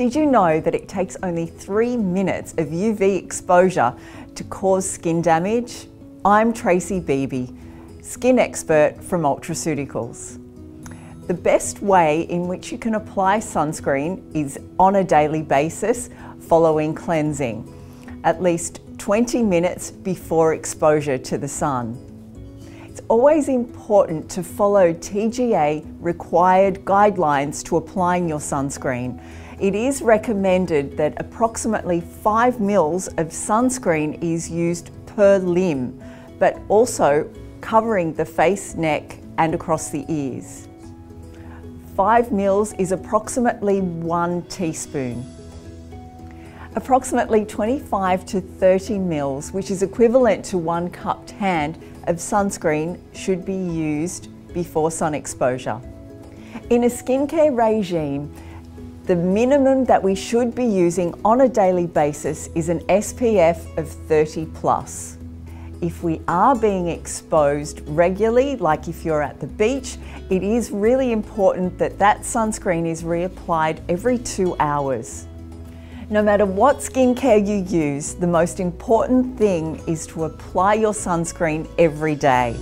Did you know that it takes only three minutes of UV exposure to cause skin damage? I'm Tracy Beebe, skin expert from Ultraceuticals. The best way in which you can apply sunscreen is on a daily basis following cleansing, at least 20 minutes before exposure to the sun. It's always important to follow TGA required guidelines to applying your sunscreen. It is recommended that approximately 5 mils of sunscreen is used per limb, but also covering the face, neck and across the ears. 5 mils is approximately 1 teaspoon. Approximately 25 to 30 mils, which is equivalent to one cupped hand of sunscreen should be used before sun exposure. In a skincare regime, the minimum that we should be using on a daily basis is an SPF of 30 plus. If we are being exposed regularly, like if you're at the beach, it is really important that that sunscreen is reapplied every two hours. No matter what skincare you use, the most important thing is to apply your sunscreen every day.